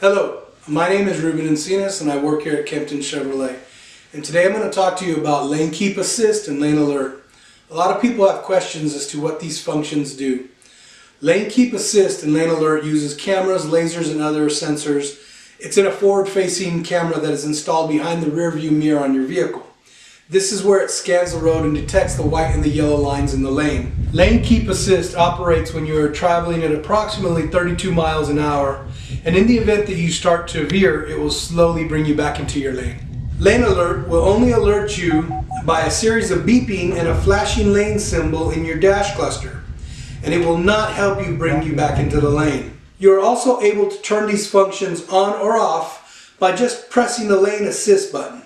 Hello, my name is Ruben Encinas and I work here at Kempton Chevrolet. And today I'm going to talk to you about Lane Keep Assist and Lane Alert. A lot of people have questions as to what these functions do. Lane Keep Assist and Lane Alert uses cameras, lasers, and other sensors. It's in a forward-facing camera that is installed behind the rear view mirror on your vehicle. This is where it scans the road and detects the white and the yellow lines in the lane. Lane Keep Assist operates when you are traveling at approximately 32 miles an hour, and in the event that you start to veer, it will slowly bring you back into your lane. Lane Alert will only alert you by a series of beeping and a flashing lane symbol in your dash cluster, and it will not help you bring you back into the lane. You are also able to turn these functions on or off by just pressing the lane assist button.